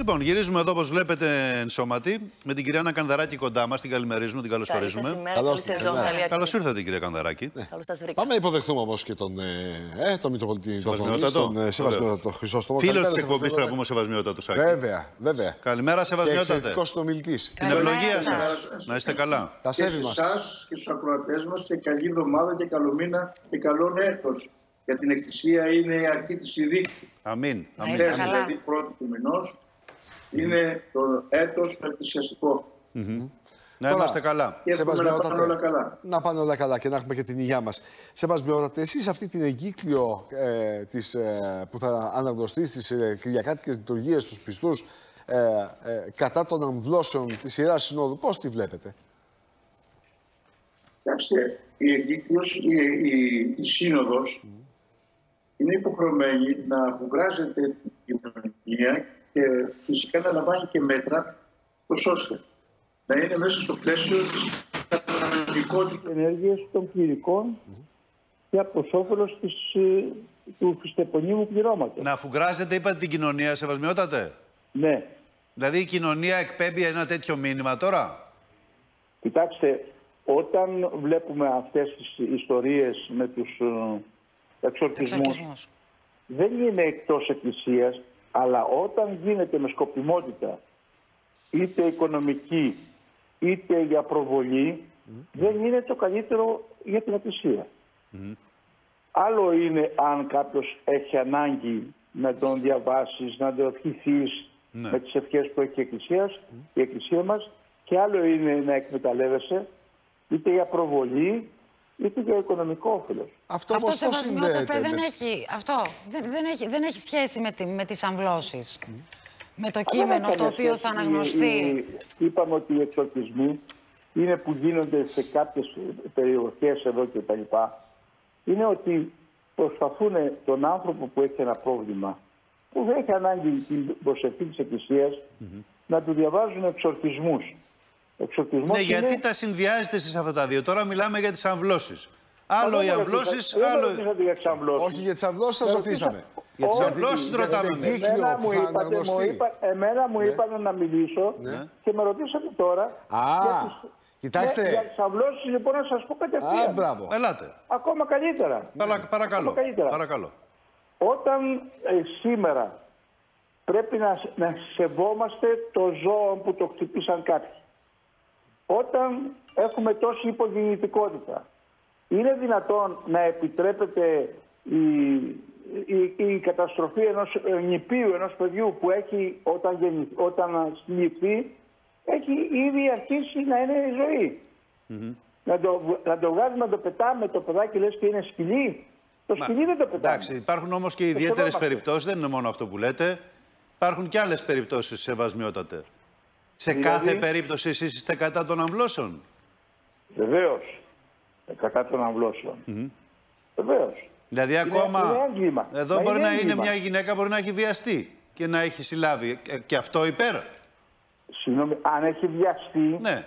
Λοιπόν, γυρίζουμε εδώ όπως βλέπετε εν σώματι με την κυρία Άννα Κανδαράκη κοντά μας. Την καλημερίζουμε, την καλωσορίζουμε. Καλώς Καλώς ήρθατε, κυρία Κανδαράκη. Ναι. Καλώς σας βρήκα. Πάμε να υποδεχθούμε όμως και τον, ε, ε, τον Μητροπολίτη Σεβασμιότατο. τον ε, Σεβασμιότατο Χρυσόστομο. Φίλος Καλημέρα, της εκπομπής πρέπει να Σεβασμιότατε. πούμε σεβασμιότατο Σάκη. Βέβαια, βέβαια. Καλημέρα, Και σεβασμιότατε. εξαιρετικός συνομιλητή. Την ευλογία Καλημέρα σας. Να είστε καλά. Τα και σέβη σε μας. εσάς και στους ακροατές μας και καλή εβδομάδα και καλό μήνα και καλό έτος. Για την Εκκλησία είναι η αρχή της ειδίκης. Αμήν. Να Αμήν. είστε Χθες, καλά. δηλαδή πρώτη του μηνός, είναι το έτος το εκκλησιαστικό. Να είμαστε καλά. Και εύχομαι να πάνε όλα καλά. Να πάνε όλα καλά και να έχουμε και την υγεία μας. Σεβασμιότατε, εσείς αυτή την εγκύκλιο ε, της, ε, που θα αναγνωστεί στις ε, Κυριακάτικε λειτουργίες στους πιστούς ε, ε, κατά των αμβλώσεων της Ιεράς Συνόδου, πώς τη βλέπετε; Κοιτάξτε, η εγκύκλειος, η, η, η σύνοδος είναι υποχρεωμένη να αφουγκράζεται την κοινωνία και φυσικά να λαμβάνει και μέτρα τόσο ώστε να είναι μέσα στο πλαίσιο της κανονικότητας ενέργειας των κληρικών και από όφελος της, ε, του φυστεπονίμου πληρώματος. Να αφουγκράζετε, είπατε την κοινωνία, σεβασμιότατε; Ναι. Δηλαδή η κοινωνία εκπέμπει ένα τέτοιο μήνυμα τώρα; Κοιτάξτε, όταν βλέπουμε αυτές τις ιστορίες με τους ε, εξορκισμούς, Εξορκισμούς. δεν είναι εκτός εκκλησίας, αλλά όταν γίνεται με σκοπιμότητα, είτε οικονομική, είτε για προβολή, δεν είναι το καλύτερο για την εκκλησία. Άλλο είναι αν κάποιος έχει ανάγκη να τον διαβάσεις, να τον ευχηθείς Ναι. με τις ευχές που έχει η εκκλησία, η εκκλησία μας και άλλο είναι να εκμεταλλεύεσαι είτε για προβολή είτε για οικονομικό όφελος. Αυτό, Αυτό όμως πώς σεβασμιότατε συνδέεται δεν με- έχει, αυτό, δεν, δεν έχει, δεν έχει σχέση με, τη, με τις αμβλώσεις. Με το Αλλά κείμενο δεν το έκανε οποίο σχέση. θα αναγνωστεί. Οι- οι- Είπαμε ότι οι εξορκισμοί είναι που γίνονται σε κάποιες περιοχές εδώ και τα λοιπά. Είναι ότι προσπαθούν τον άνθρωπο που έχει ένα πρόβλημα, που δεν έχει ανάγκη την προσευχή της εκκλησιας να του διαβάζουν εξορκισμούς. Εξορκισμός Ναι, είναι... γιατί τα συνδυάζετε εσείς αυτά τα δύο. Τώρα μιλάμε για τις αμβλώσεις. Άλλο Δεν οι με αμβλώσεις, ρωτήσατε- δεν με άλλο. ρωτήσατε για τις αμβλώσεις. Όχι για τις αμβλώσεις, σας Με ρωτήσαμε. ρωτήσα- Για τις Όχι, αμβλώσεις για ρωτάμε την εμείς. εγκύκλιο Εμένα που μου, θα είπατε, μου αναγνωστεί. είπα, εμένα μου είπαν να μιλήσω και με ρωτήσατε τώρα. Α, για τις- κοιτάξτε. Ναι, για τις αμβλώσεις λοιπόν να σας πω Α, κατευθείαν. μπράβο. Ελάτε. Ακόμα καλύτερα. Παρα- παρακαλώ. Ακόμα καλύτερα. παρακαλώ. Όταν ε, σήμερα πρέπει να, να σεβόμαστε το ζώο που το χτυπήσαν κάποιοι. Όταν έχουμε τόση υπογεννητικότητα, είναι δυνατόν να επιτρέπεται η, η, η καταστροφή ενός ε, νηπίου, ενός παιδιού που έχει όταν, γεννη, όταν συλληφθεί, έχει ήδη αρχίσει να είναι η ζωή. Να, το, βγ- να το βγάζουμε, να το πετάμε το παιδάκι λες και είναι σκυλί. Το Μα, σκυλί δεν το πετάμε. Εντάξει, υπάρχουν όμως και ιδιαίτερες σεβόμαστε. περιπτώσεις, δεν είναι μόνο αυτό που λέτε. Υπάρχουν και άλλες περιπτώσεις σεβασμιότατε. Σε Δηλαδή; κάθε περίπτωση εσείς είστε κατά των αμβλώσεων; Βεβαίως. Κατά των αμβλώσεων. Βεβαίως. Δηλαδή Είναι- ακόμα. είναι έγκλημα. Εδώ Μα μπορεί είναι να είναι έγκλημα. μια γυναίκα μπορεί να έχει βιαστεί και να έχει συλλάβει. Ε, Και αυτό υπέρ. Συγγνώμη, αν έχει βιαστεί, Ναι.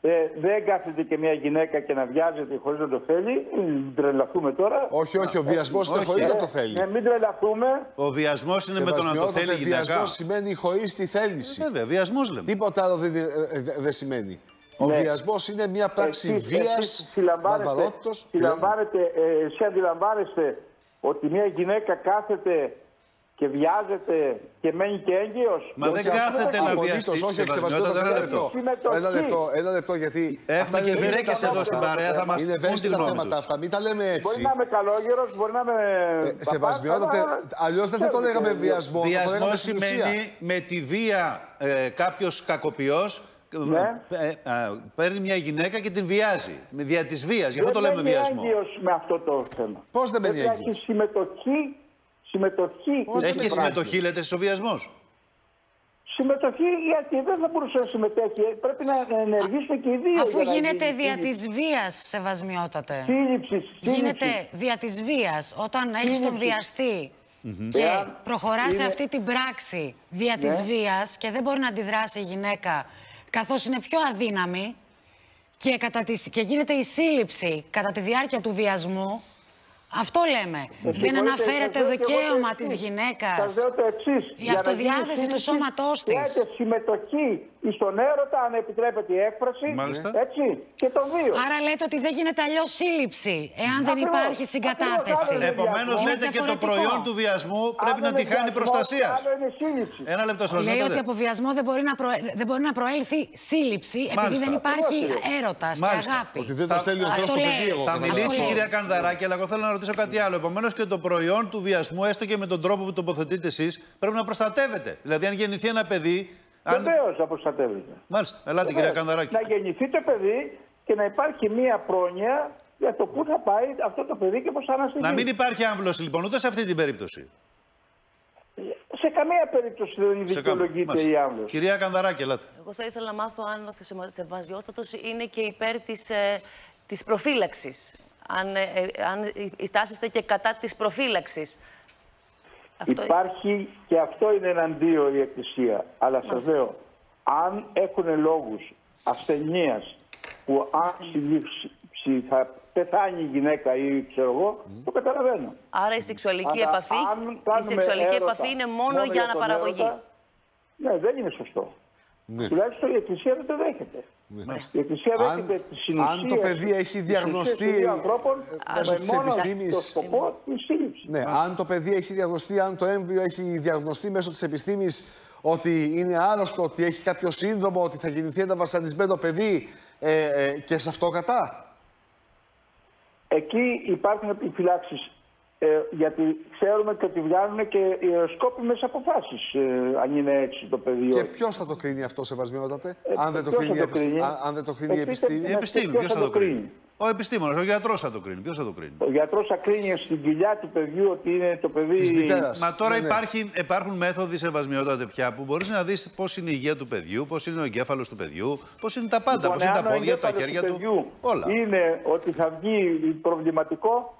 ε, δεν κάθεται και μια γυναίκα και να βιάζεται χωρίς να το θέλει. Μην τρελαθούμε τώρα. Όχι, όχι, ο βιασμός είναι Όχι, χωρίς ε, να το θέλει. Ναι, μην τρελαθούμε. Ο βιασμός είναι με το να το θέλει η γυναίκα. βιασμός σημαίνει χωρίς τη θέληση. Βέβαια, βιασμός λέμε. Τίποτα άλλο δεν, ε, ε, δεν σημαίνει. Ο Ναι. βιασμό είναι μια πράξη Εσείς- βίας, εσείς συλλαμβάνεστε- βαρβαρότητο. συλλαμβάνετε, ε, εσύ αντιλαμβάνεστε ότι μια γυναίκα κάθεται και βιάζεται και μένει και έγκυος; Μα δεν κάθεται να βιαστεί. Όχι, όχι, Σεβασμιότατε, σεβασμιότατα, ένα ένα λεπτό. λεπτό. Συμμετοχή. Ένα λεπτό, ένα λεπτό, γιατί. Έχουμε αυτά και είναι γυναίκες ευαίσθητα εδώ στην θέματα. παρέα, θα μας Είναι πούν τη ευαίσθητα γνώμη θέματα τους. αυτά. Μην τα λέμε έτσι. Μπορεί να είμαι καλόγερος, μπορεί να είμαι... Ε, Σεβασμιότατε, αλλιώς δεν θα το λέγαμε βιασμό. θα το Βιασμό λέγαμε στην ουσία. σημαίνει με τη βία ε, κάποιος κακοποιός Ναι. παίρνει μια γυναίκα και την βιάζει. Με δια της βίας. Γι' αυτό το Δεν λέμε μένει βιασμό. έγκυος με αυτό το θέμα. Πώς δεν μένει Πρέπει να έγκυος; έχει συμμετοχή, συμμετοχή. Πώς Έχει δεν και πράξη. συμμετοχή, λέτε, στο βιασμός. Συμμετοχή γιατί δεν θα μπορούσε να συμμετέχει. Πρέπει να ενεργήσουμε και οι δύο. Αφού για να γίνεται γίνει δια σύλληψη. της βίας, σεβασμιότατε. Σύλληψη. Γίνεται δια της βίας. Όταν έχεις τον Σύλληψη. βιαστή και Εάν προχωράς σε είναι- αυτή την πράξη δια της Ναι. βίας και δεν μπορεί να αντιδράσει η γυναίκα καθώς είναι πιο αδύναμη και, κατά της, και γίνεται η σύλληψη κατά τη διάρκεια του βιασμού, Αυτό λέμε. Δεν Συγχωρείτε, αναφέρεται σας λέω και εγώ το δικαίωμα εξής. τη γυναίκας. Σας λέω το εξής. Η Για να αυτοδιάθεση γίνει του σύλληψη, σώματός της. Χρειάζεται συμμετοχή στον έρωτα, αν επιτρέπεται η έκφραση. Μάλιστα. Έτσι. Και το δύο. Άρα λέτε ότι δεν γίνεται αλλιώς σύλληψη, εάν δεν Ακριβώς. υπάρχει συγκατάθεση. Ακριβώς, άλλο Επομένως, Είναι λέτε και το διαφορετικό. προϊόν του βιασμού πρέπει Άλλο να είναι τη χάνει βιασμός, προστασίας. Άλλο είναι σύλληψη. Ένα λεπτό, Λέει ότι Σεβασμιότατε. από βιασμό δεν μπορεί να, προε- δεν μπορεί να προέλθει σύλληψη επειδή Μάλιστα. δεν υπάρχει Ακριβώς. έρωτας και Μάλιστα. αγάπη. Ότι δεν τα Θα- στέλνει ο Αυτό Θεός στο λέει. παιδί, εγώ Θα Αυτό μιλήσει η λέει. κυρία Κανδαράκη, αλλά εγώ θέλω να ρωτήσω κάτι άλλο. Επομένως και το προϊόν του βιασμού, έστω και με τον τρόπο που τοποθετείτε εσείς, πρέπει να προστατεύεται. Δηλαδή, αν γεννηθεί ένα παιδί. Αν... Βεβαίως να προστατεύεται. Μάλιστα, ελάτε κυρία Βεβαίως. Κανδαράκη. Να γεννηθεί το παιδί και να υπάρχει μία πρόνοια για το πού θα πάει αυτό το παιδί και πώς θα αναστηθεί. Να μην υπάρχει άμβλωση λοιπόν, ούτε σε αυτή την περίπτωση. Σε καμία περίπτωση δεν Σε καμία- δικαιολογείται Μάλιστα. η άμβλωση. Κυρία Κανδαράκη, ελάτε. Εγώ θα ήθελα να μάθω αν ο Σεβασιότατος είναι και υπέρ της, ε, της προφύλαξης. Αν, ε, ε, αν τάσεστε και κατά της προφύλαξης. Αυτό Υπάρχει και αυτό είναι εναντίον η Εκκλησία. Αλλά σας Μάλιστα. λέω, αν έχουν λόγους ασθενείας που αν Ασθενείας. συλλήψει θα πεθάνει η γυναίκα ή ξέρω εγώ, το καταλαβαίνω. Άρα η σεξουαλική Αλλά επαφή, αν η κάνουμε σεξουαλική έρωτα επαφή είναι μόνο, για τον αναπαραγωγή. έρωτα, Ναι, δεν είναι σωστό. Ναι. Τουλάχιστον η Εκκλησία δεν το δέχεται. Η Εκκλησία Αν- δέχεται τη συνουσία. αν το παιδί έχει διαγνωστεί, των ανθρώπων μέσω με της μόνο επιστήμης- το σκοπό τη σύλληψη. Ναι, αν το παιδί έχει διαγνωστεί, αν το έμβριο έχει διαγνωστεί μέσω της επιστήμης ότι είναι άρρωστο, ότι έχει κάποιο σύνδρομο, ότι θα γεννηθεί ένα βασανισμένο παιδί ε, ε, και σε αυτό κατά; Εκεί υπάρχουν επιφυλάξεις. Ε, γιατί ξέρουμε και ότι βγάλουν και ε, σκόπιμες αποφάσεις ε, αν είναι έτσι το παιδί. Και όχι. ποιος θα το κρίνει αυτό, Σεβασμιότατε, Ε, αν δεν το ποιος κρίνει, θα η το επισ- κρίνει; αν- αν δεν το κρίνει η Ε, πείτε επιστήμη. Η Ναι, επιστήμη, ποιος ποιος θα θα το το κρίνει; κρίνει; Ο επιστήμονας, ο γιατρός θα το κρίνει. Ποιος θα το κρίνει; Ο γιατρός θα κρίνει στην κοιλιά του παιδιού ότι είναι το παιδί... Της μητέρας. Μα τώρα Ναι, ναι. υπάρχει, υπάρχουν μέθοδοι σεβασμιότατε πια που μπορείς να δεις πώς είναι η υγεία του παιδιού, πώς είναι ο εγκέφαλος του παιδιού, πώς είναι τα πάντα, Λοιπόν, πώς είναι τα εάν ο πόδια του, τα εγκέφαλος χέρια του. παιδιού Όλα. Είναι ότι θα βγει προβληματικό, α, α,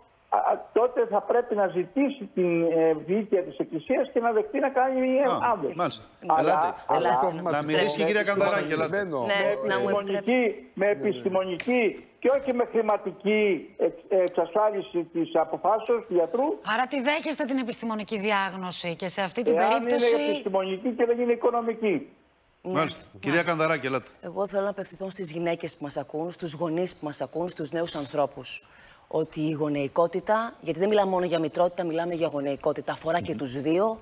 τότε θα πρέπει να ζητήσει την ε, βοήθεια της Εκκλησίας και να δεχτεί να κάνει μια Α, άμβλωση. Μάλιστα. Αλλά- Ελάτε. αλλά- Αυτό πρόβλημα Να του μιλήσει η παιδιού κυρία του Κανδαράκη, ελάτε. βασανισμένου. Ναι, να μου επιτρέψετε. επιστημονική, με επιστημονική και όχι με χρηματική εξ- εξασφάλιση της αποφάσεως του γιατρού. Άρα τη δέχεστε την επιστημονική διάγνωση και σε αυτή την Εάν περίπτωση. είναι επιστημονική και δεν είναι οικονομική. Μάλιστα. Κυρία Κανδαράκη, ελάτε. Εγώ θέλω να απευθυνθώ στις γυναίκες που μας ακούν, στους γονείς που μας ακούν, στους νέους ανθρώπους. Ότι η γονεϊκότητα, γιατί δεν μιλάμε μόνο για μητρότητα, μιλάμε για γονεϊκότητα, αφορά και τους δύο,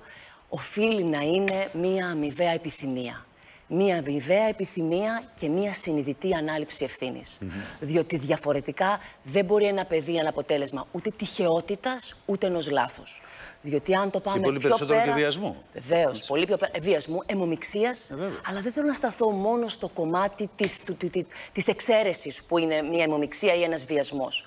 οφείλει να είναι μία αμοιβαία επιθυμία. Μία αμοιβαία επιθυμία και μία συνειδητή ανάληψη ευθύνης. Διότι διαφορετικά δεν μπορεί ένα παιδί ένα αποτέλεσμα ούτε τυχεότητας, ούτε ενός λάθους. Διότι αν το πάμε πολύ πιο περισσότερο και πέρα... βιασμού. Βεβαίως, πολύ πιο πέρα. Βιασμού, αιμομηξία. Ε, βέβαια. αλλά δεν θέλω να σταθώ μόνο στο κομμάτι της, του, του- του- της εξαίρεσης που είναι μια αιμομηξία ή ένας βιασμός.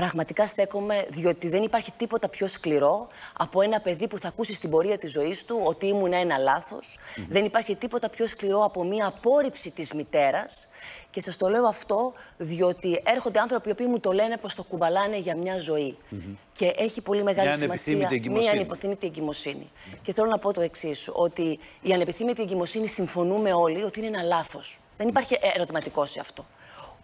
Πραγματικά στέκομαι διότι δεν υπάρχει τίποτα πιο σκληρό από ένα παιδί που θα ακούσει στην πορεία της ζωής του ότι ήμουν ένα λάθος. Δεν υπάρχει τίποτα πιο σκληρό από μια απόρριψη της μητέρας. Και σας το λέω αυτό διότι έρχονται άνθρωποι οι οποίοι μου το λένε πως το κουβαλάνε για μια ζωή. Και έχει πολύ μεγάλη Μια σημασία ανεπιθύμητη μια εγκυμοσύνη. ανεπιθύμητη εγκυμοσύνη. Και θέλω να πω το εξής, ότι η ανεπιθύμητη εγκυμοσύνη συμφωνούμε όλοι ότι είναι ένα λάθος. Δεν υπάρχει ερωτηματικό σε αυτό.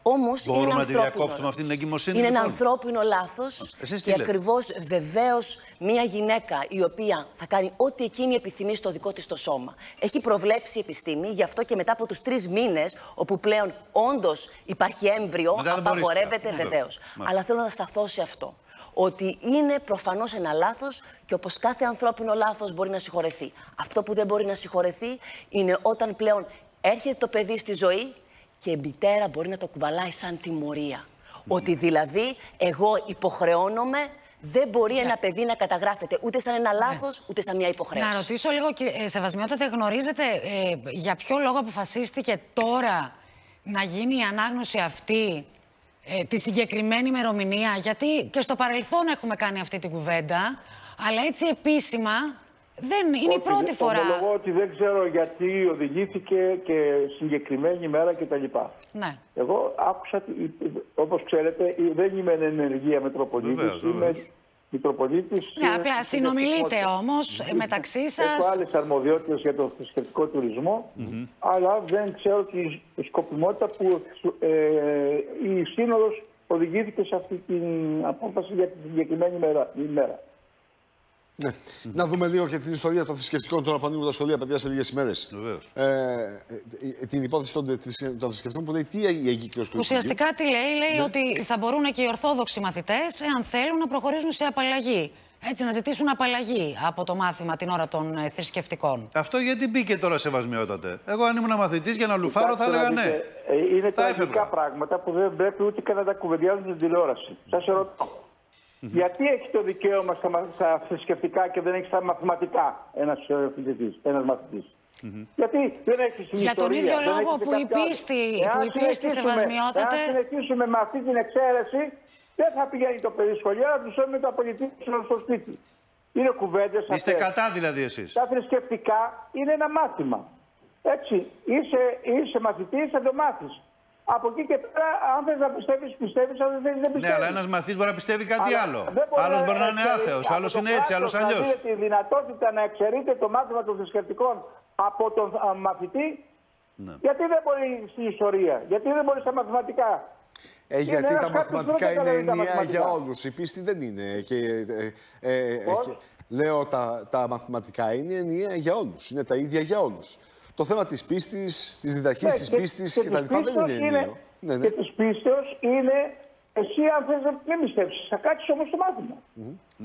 Όμως είναι Μπορούμε ένα να τη ανθρώπινο διακόψουμε λάθος. αυτή την εγκυμοσύνη, Είναι ένα λοιπόν; ανθρώπινο λάθος. Εσείς τι Και λέτε; ακριβώς βεβαίως μια γυναίκα η οποία θα κάνει ό,τι εκείνη επιθυμεί στο δικό της το σώμα. Έχει προβλέψει η επιστήμη, γι' αυτό και μετά από τους τρεις μήνες, όπου πλέον όντως υπάρχει έμβριο, Μετά δεν μπορείς απαγορεύεται πια. Ναι. βεβαίως. Μάλιστα. Αλλά θέλω να σταθώ σε αυτό. Ότι είναι προφανώς ένα λάθος και όπως κάθε ανθρώπινο λάθος μπορεί να συγχωρεθεί. Αυτό που δεν μπορεί να συγχωρεθεί είναι όταν πλέον έρχεται το παιδί στη ζωή και η μητέρα μπορεί να το κουβαλάει σαν τιμωρία. Ότι δηλαδή εγώ υποχρεώνομαι, δεν μπορεί ένα παιδί να καταγράφεται ούτε σαν ένα λάθος, ούτε σαν μια υποχρέωση. Να ρωτήσω λίγο, κύριε Σεβασμιότατε, γνωρίζετε ε, για ποιο λόγο αποφασίστηκε τώρα να γίνει η ανάγνωση αυτή ε, τη συγκεκριμένη ημερομηνία, γιατί και στο παρελθόν έχουμε κάνει αυτή την κουβέντα, αλλά έτσι επίσημα δεν είναι η Όχι, πρώτη δεν- φορά. Ομολογώ ότι δεν ξέρω γιατί οδηγήθηκε και συγκεκριμένη ημέρα κτλ. Ναι. Εγώ άκουσα, ότι, όπως ξέρετε, δεν είμαι εν ενεργεία Μητροπολίτης, Βεβαίως, είμαι βεβαίως. Μητροπολίτης. Ναι, ε, απλά στην συνομιλείτε εθνικότητα. όμως ε, μεταξύ Έχω σας. άλλες αρμοδιότητες για το θρησκευτικό τουρισμό, αλλά δεν ξέρω τη σκοπιμότητα που ε, η Σύνοδος οδηγήθηκε σε αυτή την απόφαση για τη συγκεκριμένη ημέρα. Ημέρα. Ναι. Να δούμε λίγο και την ιστορία των θρησκευτικών τώρα που ανοίγουν τα σχολεία παιδιά σε λίγες ημέρες. Βεβαίως. Ε, ε, την υπόθεση των, των θρησκευτικών που λέει τι η εγκύκλιο του Ουσιαστικά τι λέει, λέει Ναι. ότι θα μπορούν και οι Ορθόδοξοι μαθητές, εάν θέλουν, να προχωρήσουν σε απαλλαγή. Έτσι, να ζητήσουν απαλλαγή από το μάθημα την ώρα των ε, θρησκευτικών. Αυτό γιατί μπήκε τώρα σεβασμιότατε; Εγώ αν ήμουν μαθητής για να λουφάρω θα έλεγα ναι. Κοιτάξτε, να δείτε, ε, Είναι Θα τραγικά έφευγα. πράγματα που δεν πρέπει ούτε καν να τα κουβεντιάζουν στην τηλεόραση. Σας ρωτώ. Γιατί έχει το δικαίωμα στα, μα- στα θρησκευτικά και δεν έχει στα μαθηματικά ένας φοιτητής, ένας μαθητής; Γιατί δεν έχεις στην Για τον ιστορία, ίδιο δεν λόγο έχει σε που η κάποιο άλλο. πίστη- Εάν που η πίστη συνεχίσουμε- σεβασμιότατε- Εάν συνεχίσουμε με αυτή την εξαίρεση, δεν θα πηγαίνει το παιδί σχολείο, αλλά του έμεινε το απολυτήσεων στο σπίτι. Είναι κουβέντες Είστε κατά δηλαδή εσείς; τα θρησκευτικά είναι ένα μάθημα. Έτσι, είσαι, είσαι μαθητής, θα το μάθεις. Από εκεί και πέρα, αν θες να πιστεύεις, πιστεύεις, αν δεν θες, δεν πιστεύεις. Ναι, αλλά ένας μαθητής μπορεί να πιστεύει κάτι Αλλά άλλο. δεν μπορεί Άλλος μπορεί να είναι εξαιρεί- άθεος, από άλλος το είναι έτσι, άλλος κράτος αλλιώς. Να δίνει τη δυνατότητα να εξαιρείται το μάθημα των θρησκευτικών από τον α, μαθητή. Ναι. Γιατί δεν μπορεί στην ιστορία, γιατί δεν μπορεί στα μαθηματικά. Ε, γιατί ένας τα κάποιος που μαθηματικά δεν είναι καταλαβαίνει τα ενιαία μαθηματικά. για όλους. Η πίστη δεν είναι. Και, ε, ε, ε, Πώς; και- λέω τα, τα μαθηματικά είναι ενιαία για όλους. Είναι τα ίδια για όλους. Το θέμα της πίστης, της διδαχής Ναι, της και- πίστης και κτλ. της δεν πίστεως είναι ενιαίο. Ναι, ναι. Και της πίστεως είναι εσύ αν θες να μην πιστέψεις, θα κάτσεις όμως το μάθημα.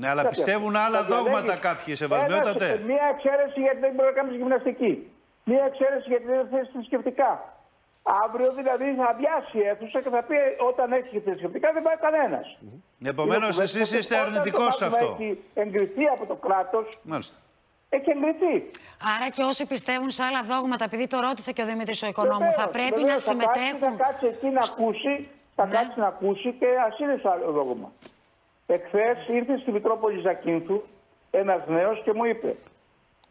Ναι, αλλά Κάτι πιστεύουν αυτό. άλλα Θα διαλέγεις δόγματα κάποιοι, σεβασμιότατε; ένας- Μία εξαίρεση γιατί δεν μπορεί να κάνεις γυμναστική. Μία εξαίρεση γιατί δεν θες θρησκευτικά. Αύριο δηλαδή θα αδειάσει η αίθουσα και θα πει όταν έχεις θρησκευτικά δεν πάει κανένας. Επομένως, εσείς είστε αρνητικός σε αυτό. Έχει εγκριθεί από το κράτος, Μάλιστα. Έχει εγκριθεί. Άρα και όσοι πιστεύουν σε άλλα δόγματα, επειδή το ρώτησε και ο Δημήτρης ο Οικονόμου, θα Βεβαίως, πρέπει βεβαίως, να θα κάτσει- συμμετέχουν. Θα κάτσει εκεί να ακούσει, θα Ναι. κάτσει να ακούσει και ας είναι στο άλλο δόγμα. Εχθές ήρθε στη Μητρόπολη Ζακίνθου ένας νέος και μου είπε: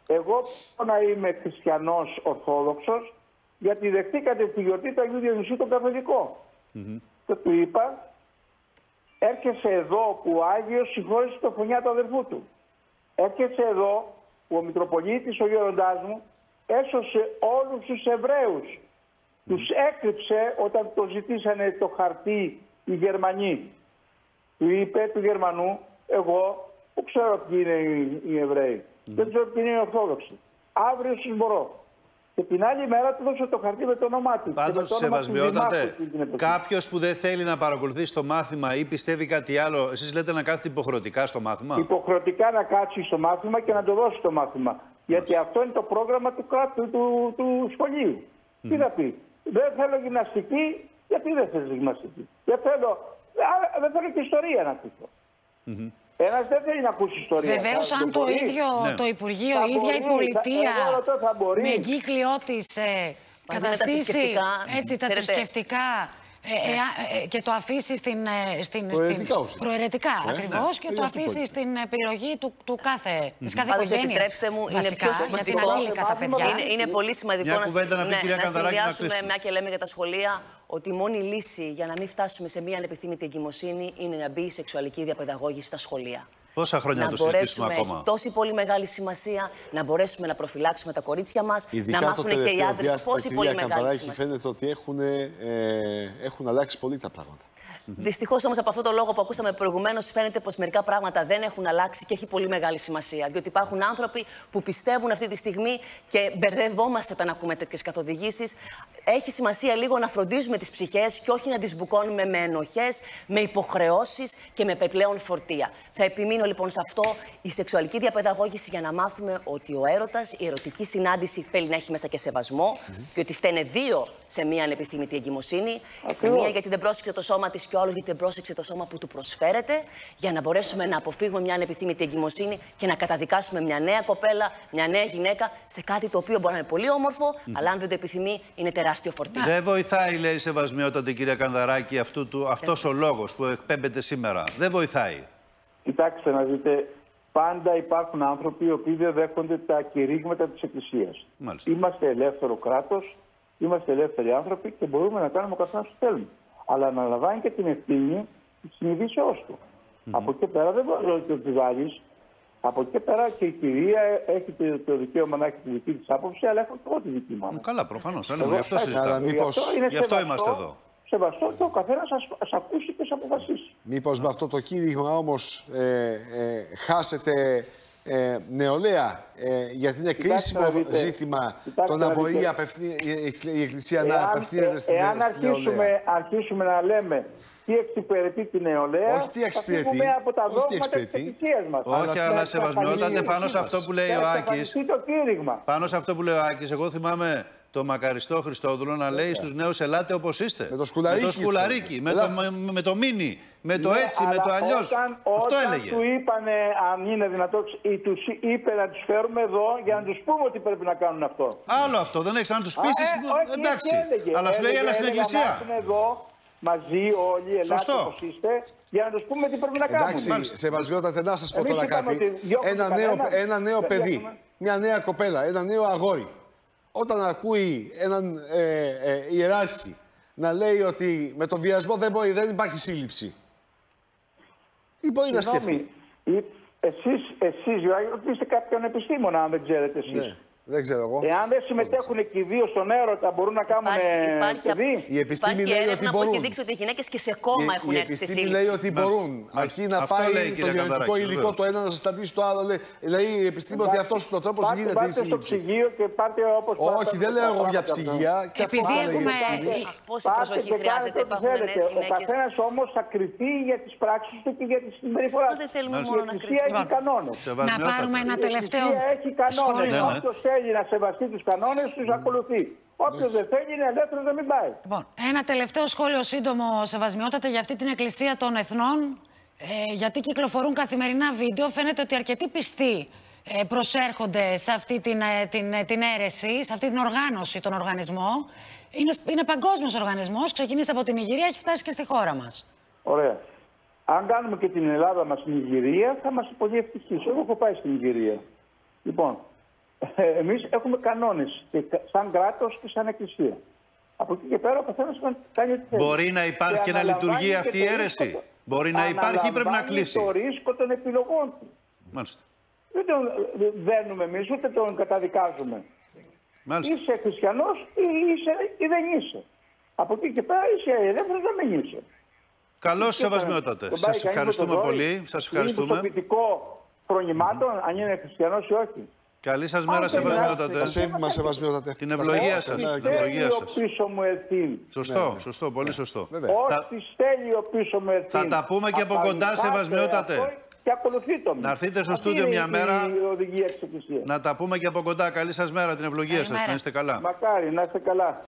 Εγώ μπορώ να είμαι χριστιανός Ορθόδοξος, γιατί δεχτήκατε τη γιορτή του Αγίου Διονυσίου τον καθολικο Και του είπα: Έρχεσαι εδώ που ο Άγιος συγχώρεσε το φωνιά του αδερφού του. Έρχεσαι εδώ που ο Μητροπολίτης, ο γέροντάς μου, έσωσε όλους τους Εβραίους. Τους έκρυψε όταν το ζητήσανε το χαρτί οι Γερμανοί. Του είπε του Γερμανού, εγώ δεν ξέρω ποιοι είναι οι, οι Εβραίοι. Δεν ξέρω ποιοι είναι οι Ορθόδοξοι. Αύριο συμπορώ. Και την άλλη μέρα του δώσε το χαρτί με το όνομά του. Πάντως, και με το όνομα του σεβασμιότατε, Δημάρχου εκείνη την εποχή. κάποιος που δεν θέλει να παρακολουθήσει το μάθημα ή πιστεύει κάτι άλλο, εσείς λέτε να κάθεται υποχρεωτικά στο μάθημα; υποχρεωτικά να κάτσει στο μάθημα και να το δώσει το μάθημα. Γιατί αυτό είναι το πρόγραμμα του, κράτου- του, του, σχολείου. Τι θα πει; Δεν θέλω γυμναστική, γιατί δεν θέλει γυμναστική; Δεν θέλω, α, δεν θέλω και ιστορία να ακούσω. Ένας δεν θέλει να ακούσει ιστορία. Βεβαίως, Θα- αν δεν το μπορεί. ίδιο Ναι. το Υπουργείο, Θα η ίδια η μπορεί, πολιτεία, θα- εγώ ρωτώ, θα μπορεί. με εγκύκλειό της ε, με τα καταστήσει θρησκευτικά, έτσι, τα ξέρετε. θρησκευτικά ε, ε, ε, ε, και το αφήσει στην. ε, στην Προαιρετικά στην- ουσιαστικά. προαιρετικά Ναι, ακριβώς ναι. και Ε, το αυτή η αφήσει πολιτική. στην επιλογή του, του κάθε, της κάθε Πάντως, οικογένειας. επιτρέψτε μου, είναι βασικά, πιο Για την σημαντικό- ανήλικα τα παιδιά. Είναι, είναι πολύ σημαντικό Μια να, κουβέντα να πει, ναι, κυρία να Κανδαράκη, να συνδυάσουμε, κλείσουμε. μια και λέμε για τα σχολεία, ότι η μόνη λύση για να μην φτάσουμε σε μια ανεπιθύμητη εγκυμοσύνη είναι να μπει η σεξουαλική διαπαιδαγώγηση στα σχολεία. Πόσα χρόνια να το συζητήσουμε μπορέσουμε, ακόμα; έχει τόση πολύ μεγάλη σημασία να μπορέσουμε να προφυλάξουμε τα κορίτσια μας, να Ειδικά το μάθουν και οι τελευταίο άντρες διάστημα, πόση κυρία πολύ μεγάλη Καμπαράκη, σημασία. φαίνεται ότι έχουν, ε, έχουν αλλάξει πολύ τα πράγματα. Δυστυχώς όμως από αυτό το λόγο που ακούσαμε προηγουμένως, φαίνεται πως μερικά πράγματα δεν έχουν αλλάξει και έχει πολύ μεγάλη σημασία. Διότι υπάρχουν άνθρωποι που πιστεύουν αυτή τη στιγμή και μπερδευόμαστε όταν ακούμε τέτοιες καθοδηγήσεις. Έχει σημασία λίγο να φροντίζουμε τις ψυχές και όχι να τις μπουκώνουμε με ενοχές, με υποχρεώσεις και με επιπλέον φορτία. Θα επιμείνω λοιπόν σε αυτό η σεξουαλική διαπαιδαγώγηση για να μάθουμε ότι ο έρωτας, η ερωτική συνάντηση θέλει να έχει μέσα και σεβασμό, διότι φταίνε δύο σε μία ανεπιθύμητη εγκυμοσύνη. Ακριβώς. Μία γιατί δεν πρόσεξε το σώμα της και ο άλλος γιατί δεν πρόσεξε το σώμα που του προσφέρεται, για να μπορέσουμε να αποφύγουμε μια ανεπιθύμητη εγκυμοσύνη και να καταδικάσουμε μια νέα κοπέλα, μια νέα γυναίκα σε κάτι το οποίο μπορεί να είναι πολύ όμορφο, αλλά αν δεν το επιθυμεί, είναι τεράστιο φορτίο. Δεν βοηθάει, λέει σεβασμιότατη κυρία Κανδαράκη, αυτού του, αυτός ο λόγος που εκπέμπεται σήμερα. Δεν βοηθάει. Κοιτάξτε να δείτε, πάντα υπάρχουν άνθρωποι οι οποίοι δεν δέχονται τα κηρύγματα της Εκκλησίας. Μάλιστα. Είμαστε ελεύθερο κράτος, είμαστε ελεύθεροι άνθρωποι και μπορούμε να κάνουμε ο καθένας ό,τι θέλουμε. Αλλά να λαμβάνει και την ευθύνη της συνειδήσεώς του. Από εκεί και πέρα δεν μπορεί να το επιβάλλεις. Από εκεί και πέρα και η κυρία έχει το, το δικαίωμα να έχει τη δική της άποψη, αλλά έχω και εγώ τη δική μου. άποψη. Καλά, προφανώς. Εγώ Γι' αυτό θα- συζητάμε. Αλλά Γι' μήπως- αυτό είναι Γι' αυτό σεβαστό είμαστε εδώ. σεβαστό και ο καθένας ας ακούσει και ας αποφασίσει. Μήπως με αυτό το κήρυγμα όμως ε, ε, χάσετε ε, νεολαία, ε, γιατί είναι Κοιτάξτε κρίσιμο να δείτε. ζήτημα Κοιτάξτε το να να μπορεί δείτε. η, απευθύ- η- η Εκκλησία να Εάν, απευθύνεται ε, στην, εάν στην νεολαία. αρχίσουμε, αρχίσουμε να λέμε τι εξυπηρετεί την νεολαία, Όχι τι εξυπηρετεί, θα φύγουμε από τα όχι τι δόγματα της εξυπηρετεί. εκκλησίας μας. Όχι, Αλλά αλλά θα σεβασμιότατε εξαφανιστεί πάνω σε μας. αυτό που λέει Θα ο Άκης. εξαφανιστεί το κήρυγμα. Πάνω σε αυτό που λέει ο Άκης, εγώ θυμάμαι το μακαριστό Χριστόδουλο να λέει στους νέους ελάτε όπως είστε. Με το σκουλαρίκι Με το, σκουλαρίκι, με το, Ελάτε. με, με το μίνι, με το Ναι, έτσι, με το αλλά αλλιώς. Όταν, Αυτό όταν έλεγε. του είπανε, αν είναι δυνατό, ή τους είπε να τους φέρουμε εδώ για να τους πούμε ότι πρέπει να κάνουν αυτό. Άλλο αυτό, δεν έχεις αν τους Α, πείσεις, ε, όχι, εντάξει. έτσι έλεγε. Αλλά σου λέει Έλεγε, έλα στην έλεγε, Να εκκλησία. έρθουν εδώ μαζί όλοι, ελάτε Σωστό. όπως είστε, για να τους πούμε τι πρέπει να κάνουν. Εντάξει, σεβασμιότατε, να σας πω Εμείς τώρα είπαμε κάτι. ότι διώχνουμε Ένα νέο, κανέναν. ένα νέο Δεν παιδί, διώχνουμε. μια νέα κοπέλα, ένα νέο αγόρι, όταν ακούει έναν ε, ε, ιεράρχη να λέει ότι με τον βιασμό δεν, μπορεί, δεν υπάρχει σύλληψη. Τι μπορεί να σκεφτεί; Συγγνώμη, ή- εσείς, εσείς Γιώργη, ρωτήστε κάποιον επιστήμονα αν δεν ξέρετε εσείς. Ναι, δεν ξέρω εγώ. Εάν δεν συμμετέχουν και οι δύο στον έρωτα, μπορούν να κάνουν Υπάρχει, υπάρχει, παιδί; Η επιστήμη υπάρχει λέει έρευνα ότι που έχει μπορούν. δείξει ότι οι γυναίκες και σε κόμμα έχουν η έρθει σε επιστήμη σύλληψη. λέει ότι μπορούν. Μάλιστα. Αρκεί να Αυτό πάει λέει η το κυρία γενετικό Καδαράκη, υλικό βεβαίως. το ένα να συστατήσει το άλλο. Λέει, λέει η επιστήμη ότι αυτός ο τρόπος Πάτε- γίνεται η Πάτε στο σύλληψη. ψυγείο και πάτε όπως Όχι, δεν λέω εγώ για ψυγεία. Και αυτό Επειδή θα έλεγε έχουμε- η επιστήμη. Αχ, πόση Πάτε προσοχή και χρειάζεται, κάνετε ό,τι υπάρχουν θέλετε. νέες Ο γυναίκε. καθένας όμως θα κρυθεί για τις πράξεις του και για τη συμπεριφοράς του. Δεν θέλουμε Μάλιστα. μόνο Η να εκκλησία κρυφτεί. έχει κανόνες. Να Σεβασμιότατε. πάρουμε ένα Η τελευταίο εκκλησία έχει κανόνες. σχόλιο. Ναι, ναι. Όποιο θέλει να σεβαστεί τους κανόνες, τους ακολουθεί. Όποιος δεν θέλει είναι ελεύθερος να μην πάει. Λοιπόν, ένα τελευταίο σχόλιο σύντομο, Σεβασμιότατε, για αυτή την Εκκλησία των Εθνών. Ε, γιατί κυκλοφορούν καθημερινά βίντεο, φαίνεται ότι αρκετοί πιστοί ε, προσέρχονται σε αυτή την, ε, την, ε, την αίρεση, σε αυτή την οργάνωση, τον οργανισμό. Είναι, είναι παγκόσμιος οργανισμός, ξεκίνησε από την Ιγυρία, έχει φτάσει και στη χώρα μας. Ωραία. Αν κάνουμε και την Ελλάδα μας στην Ιγυρία, θα είμαστε πολύ ευτυχεί. Εγώ έχω πάει στην Ιγυρία. Λοιπόν, εμείς έχουμε κανόνες σαν κράτος και σαν εκκλησία. Από εκεί και πέρα ο καθένας κάνει ό,τι θέλει. Μπορεί να υπάρχει και να αναλαμβάνει λειτουργεί και αυτή το η αίρεση. ρίσκο- Μπορεί να υπάρχει ή πρέπει να αναλαμβάνει κλείσει. το ρίσκο των επιλογών του. Μάλιστα. Δεν τον δένουμε εμείς, ούτε τον καταδικάζουμε. Μάλιστα. Είσαι χριστιανός ή, είσαι, ή δεν είσαι. Από εκεί και πέρα είσαι ελεύθερος να μην είσαι. Καλώς Και σεβασμιότατε. τον πάει Σας κανείς με ευχαριστούμε το ζόρι, πολύ. Σας Είναι ευχαριστούμε. προσωπικό φρονημάτων, αν είναι χριστιανός ή όχι. Καλή σας μέρα, Αν δεν σεβασμιότατε. Τα σέβη μας σεβασμιότατε. Την ευλογία Τα σας. σέβη μας, Την κύριε. ευλογία Στέλιο σας. πίσω μου ευθύνη. Σωστό, σωστό, πολύ σωστό. Βέβαια. Ό,τι στέλιο πίσω μου ευθύνη. Θα τα πούμε και από κοντά, Απαλληθάτε σεβασμιότατε. αυτό Και ακολουθείτε με. Να έρθετε στο Αυτή στούντιο είναι μια η- μέρα. Η οδηγία της Εκκλησίας. Να τα πούμε και από κοντά. Καλή σας μέρα, την ευλογία σας. Καλημέρα. Να είστε καλά. Μακάρι, να είστε καλά.